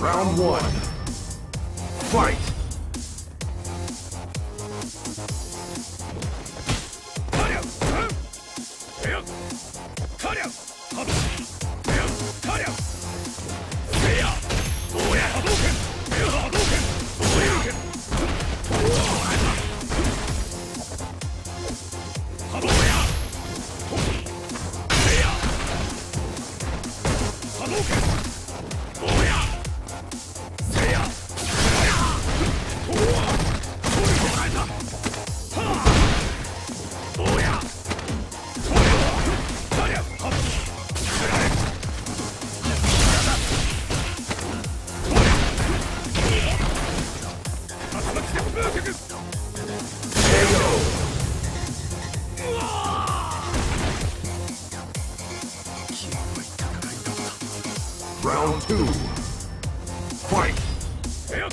Round one. Fight! Round two. Fight! Yep.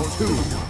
Round two.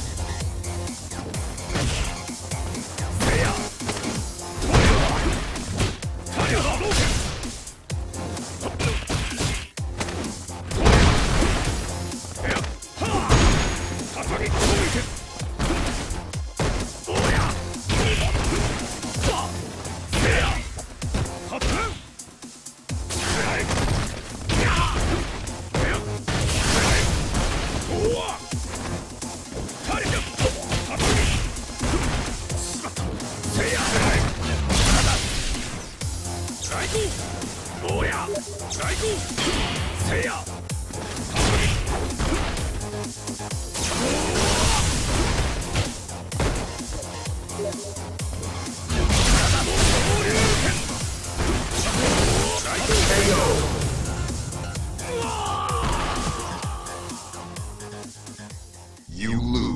You lose.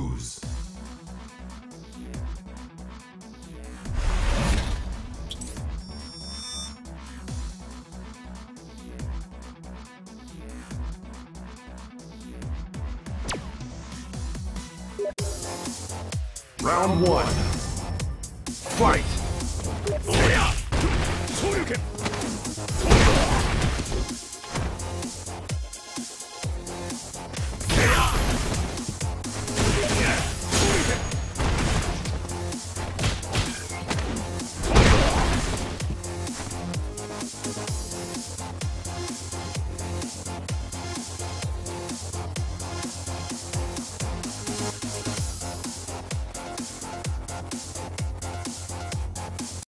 Round one. Fight!